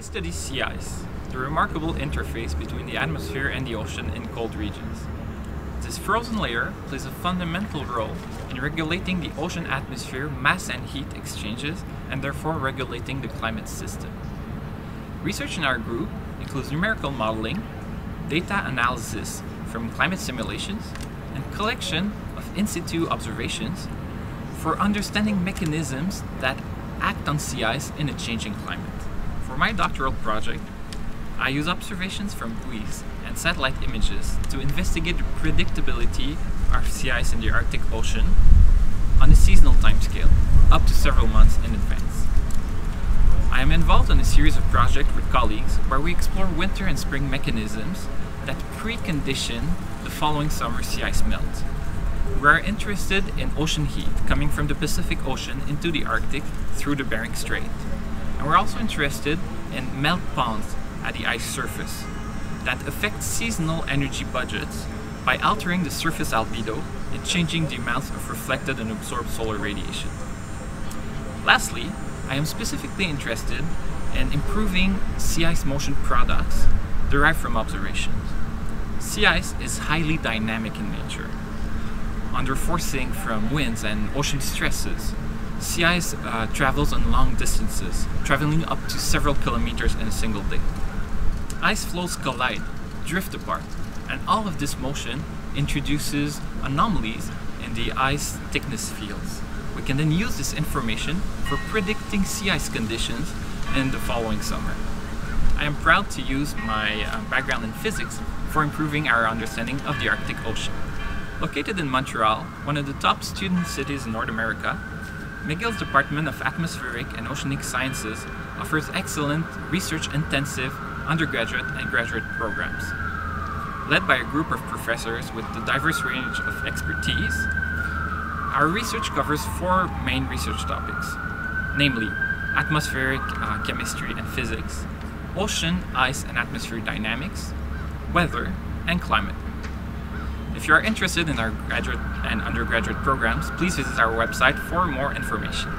I study sea ice, the remarkable interface between the atmosphere and the ocean in cold regions. This frozen layer plays a fundamental role in regulating the ocean atmosphere mass and heat exchanges and therefore regulating the climate system. Research in our group includes numerical modeling, data analysis from climate simulations, and collection of in situ observations for understanding mechanisms that act on sea ice in a changing climate. For my doctoral project, I use observations from buoys and satellite images to investigate the predictability of sea ice in the Arctic Ocean on a seasonal timescale, up to several months in advance. I am involved in a series of projects with colleagues where we explore winter and spring mechanisms that precondition the following summer sea ice melt. We are interested in ocean heat coming from the Pacific Ocean into the Arctic through the Bering Strait. And we're also interested in melt ponds at the ice surface that affect seasonal energy budgets by altering the surface albedo and changing the amounts of reflected and absorbed solar radiation. Lastly, I am specifically interested in improving sea ice motion products derived from observations. Sea ice is highly dynamic in nature under forcing from winds and ocean stresses. Sea ice uh, travels on long distances, traveling up to several kilometers in a single day. Ice floes collide, drift apart, and all of this motion introduces anomalies in the ice thickness fields. We can then use this information for predicting sea ice conditions in the following summer. I am proud to use my uh, background in physics for improving our understanding of the Arctic Ocean. Located in Montreal, one of the top student cities in North America, McGill's Department of Atmospheric and Oceanic Sciences offers excellent research-intensive undergraduate and graduate programs. Led by a group of professors with a diverse range of expertise, our research covers four main research topics, namely atmospheric uh, chemistry and physics, ocean, ice and atmospheric dynamics, weather, and climate. If you are interested in our graduate and undergraduate programs, please visit our website for more information.